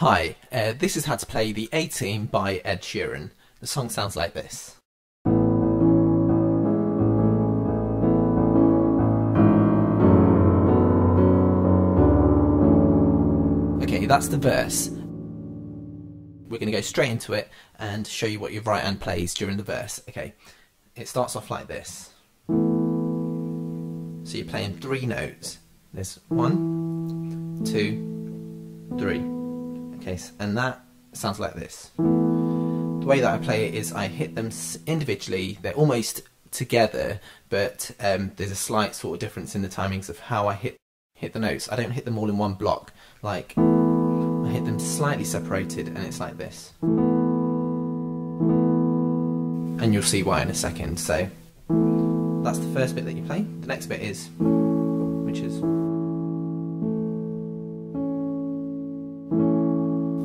Hi, uh, this is how to play the A Team by Ed Sheeran. The song sounds like this. Okay, that's the verse. We're going to go straight into it and show you what your right hand plays during the verse. Okay, it starts off like this. So you're playing three notes. There's one, two, three. Okay, and that sounds like this. The way that I play it is I hit them individually. They're almost together, but um, there's a slight sort of difference in the timings of how I hit hit the notes. I don't hit them all in one block. Like I hit them slightly separated, and it's like this. And you'll see why in a second. So that's the first bit that you play. The next bit is, which is.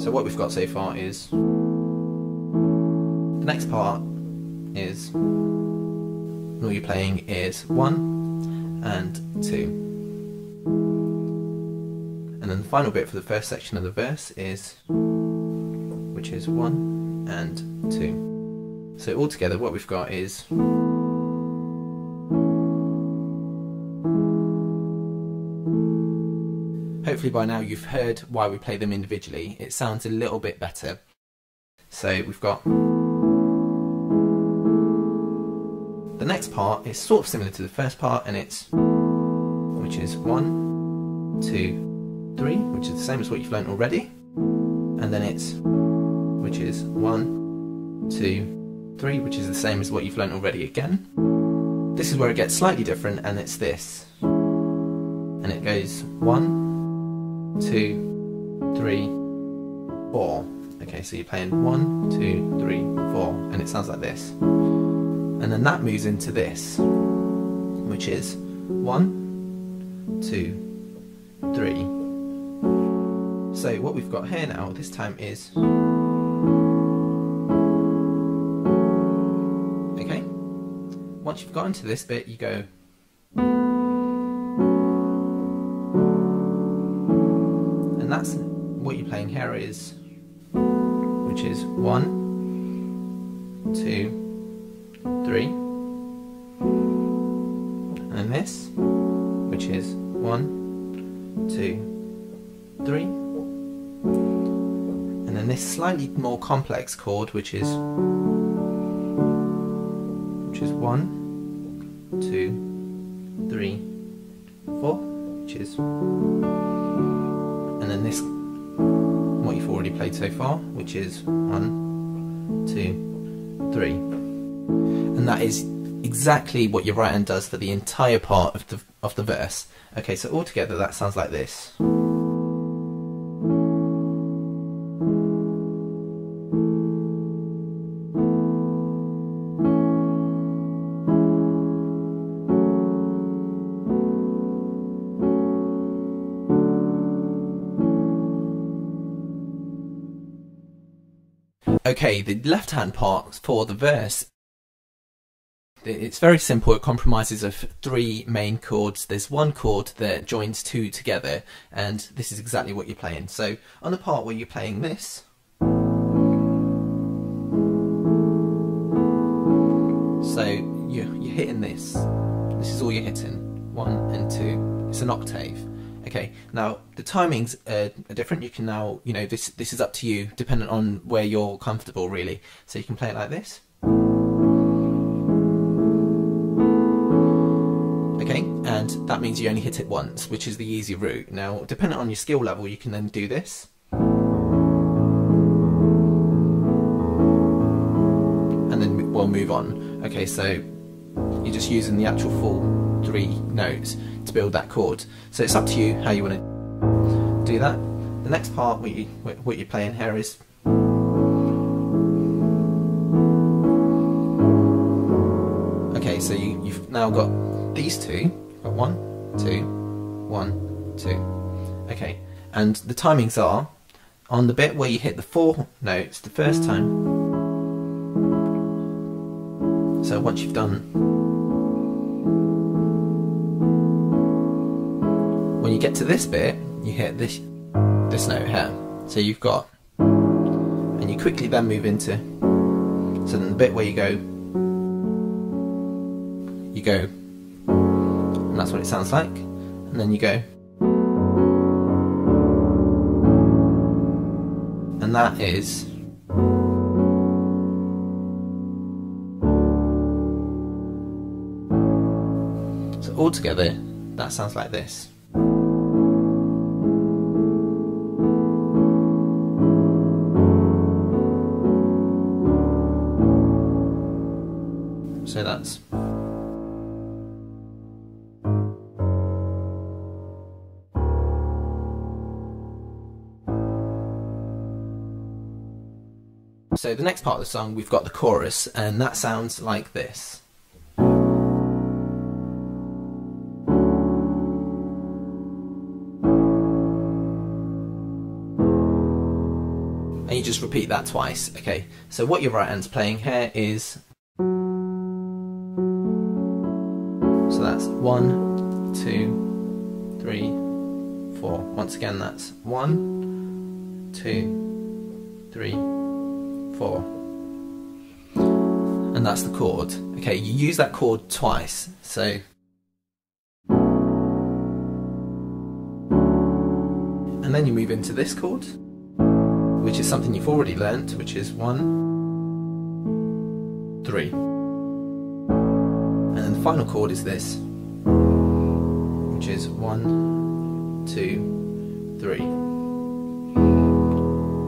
So what we've got so far is the next part is all you're playing is one and two. And then the final bit for the first section of the verse is which is one and two. So altogether what we've got is Hopefully by now you've heard why we play them individually. It sounds a little bit better. So we've got the next part is sort of similar to the first part and it's which is one, two, three, which is the same as what you've learnt already. And then it's which is one, two, three, which is the same as what you've learnt already again. This is where it gets slightly different and it's this. And it goes one, two, three, four. Okay, so you're playing one, two, three, four, and it sounds like this. And then that moves into this, which is one, two, three. So what we've got here now, this time is okay. Once you've got into this bit, you go that's what you're playing here is which is one two three and this which is one two three and then this slightly more complex chord which is which is one two three four which is and then this what you've already played so far which is one two three. And that is exactly what your right hand does for the entire part of the of the verse. Okay so altogether that sounds like this Okay, the left hand part for the verse. It's very simple. It compromises of three main chords. There's one chord that joins two together, and this is exactly what you're playing. So on the part where you're playing this, so you're, you're hitting this. This is all you're hitting. One and two. It's an octave. Okay, now the timings are, different. You can now, you know, this this is up to you, dependent on where you're comfortable, really. So you can play it like this. Okay, and that means you only hit it once, which is the easy route. Now, dependent on your skill level, you can then do this. And then we'll move on. Okay, so you're just using the actual full three notes to build that chord. So it's up to you how you want to do that. The next part, what, you, what you're playing here is Okay, so you, you've now got these two. Got one, two, one, two. Okay, and the timings are on the bit where you hit the four notes the first time. So once you've done when you get to this bit, you hit this this note here. So you've got, and you quickly then move into, so then the bit where you go, you go, and that's what it sounds like, and then you go, and that is so altogether that sounds like this. So that's So the next part of the song we've got the chorus and that sounds like this. And you just repeat that twice. Okay, so what your right hand's playing here is one, two, three, four. Once again, that's one, two, three, four. And that's the chord. Okay, you use that chord twice. So. And then you move into this chord, which is something you've already learnt, which is one, three And then the final chord is this, which is one, two, three.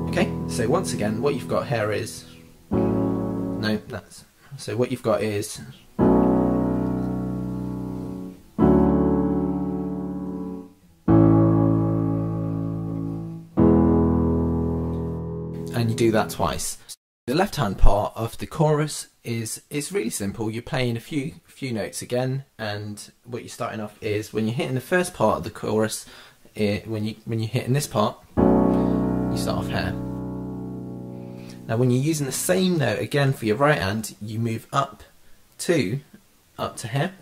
Okay, so once again, what you've got here is no, that's so what you've got is and you do that twice. The left hand part of the chorus is is really simple. You're playing a few few notes again, and what you're starting off is when you're hitting the first part of the chorus. It, when you when you're hitting this part, you start off here. Now, when you're using the same note again for your right hand, you move up to up to here.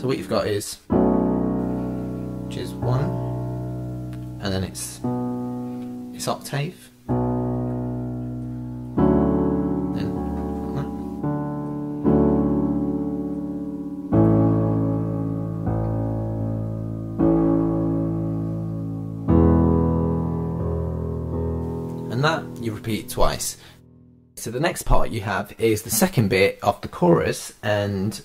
So what you've got is which is one, and then it's it's octave you repeat twice. So the next part you have is the second bit of the chorus, and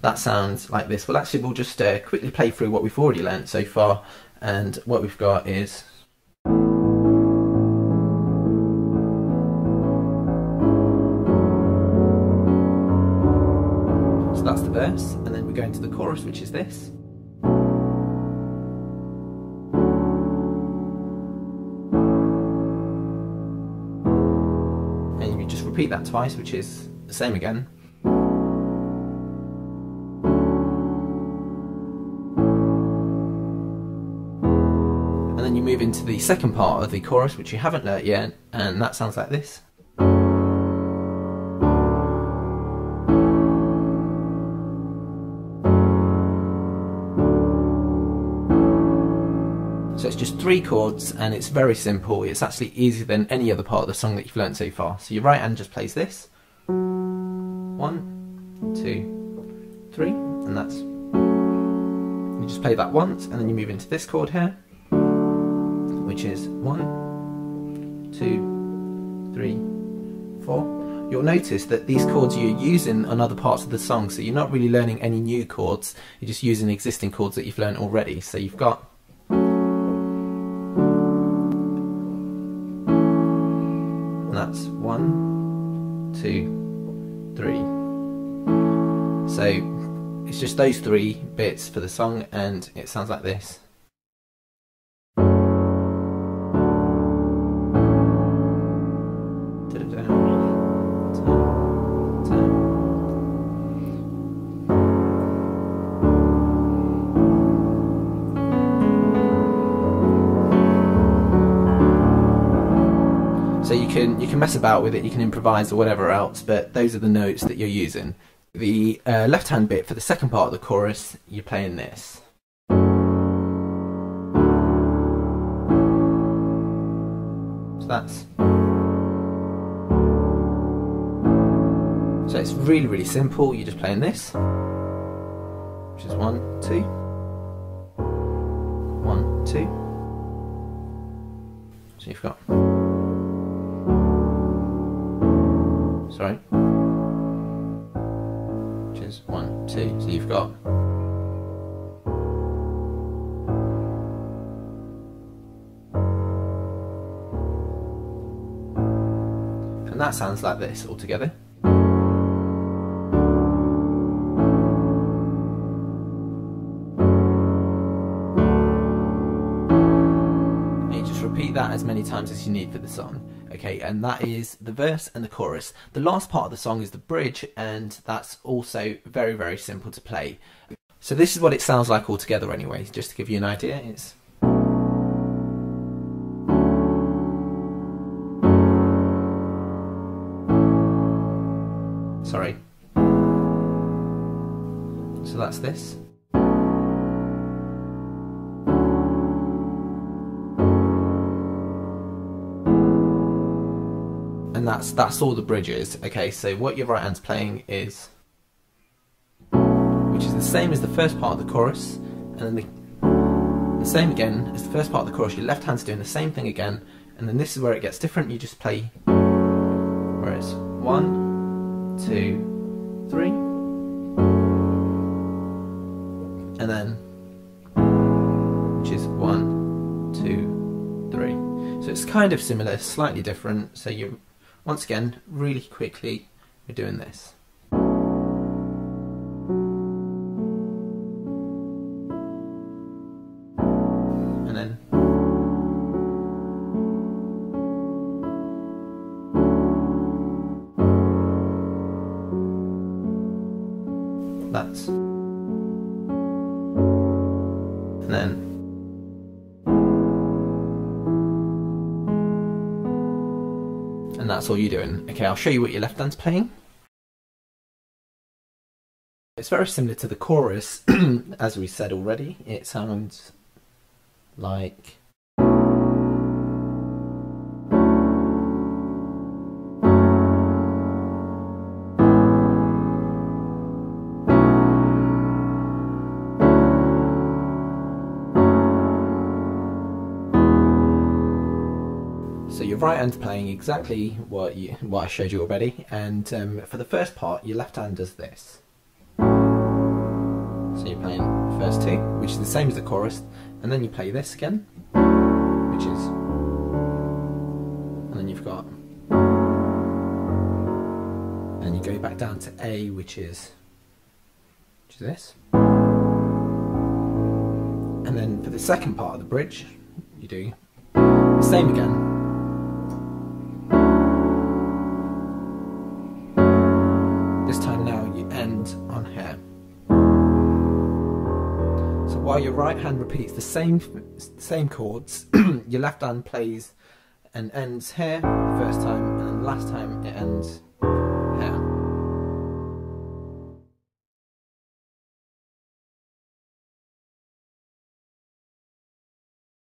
that sounds like this. Well, actually, we'll just uh, quickly play through what we've already learnt so far, and what we've got is. So that's the verse, and then we go into the chorus, which is this. Repeat that twice, which is the same again. And then you move into the second part of the chorus, which you haven't learnt yet, and that sounds like this. Just three chords and it's very simple. It's actually easier than any other part of the song that you've learned so far. So your right hand just plays this. One, two, three, and that's. You just play that once and then you move into this chord here, which is one, two, three, four. You'll notice that these chords you're using on other parts of the song, so you're not really learning any new chords, you're just using existing chords that you've learned already. So you've got just those three bits for the song, and it sounds like this. So you can you can mess about with it, you can improvise or whatever else, but those are the notes that you're using. The uh, left hand bit for the second part of the chorus, you're playing this. So that's. So it's really, really simple. You're just playing this, which is one, two, one, two. So you've got. Sorry. One, two. So you've got. And that sounds like this altogether. And you just repeat that as many times as you need for the song. Okay, and that is the verse and the chorus. The last part of the song is the bridge, and that's also very, very simple to play. So this is what it sounds like altogether anyway, just to give you an idea. It's Sorry. So that's this. That's that's all the bridges. Okay, so what your right hand's playing is which is the same as the first part of the chorus, and then the, the same again as the first part of the chorus. Your left hand's doing the same thing again, and then this is where it gets different. You just play whereas one, two, three, and then which is one, two, three. So it's kind of similar, slightly different. So you, once again, really quickly, we're doing this. And then that's that's all you're doing. Okay, I'll show you what your left hand's playing. It's very similar to the chorus, as we said already. It sounds like. So your right hand's playing exactly what you what I showed you already, and um, for the first part, your left hand does this. So you're playing the first two, which is the same as the chorus, and then you play this again, which is, and then you've got, and you go back down to A, which is, which is this, and then for the second part of the bridge, you do same again. While your right hand repeats the same same chords, your left hand plays and ends here the first time, and last time it ends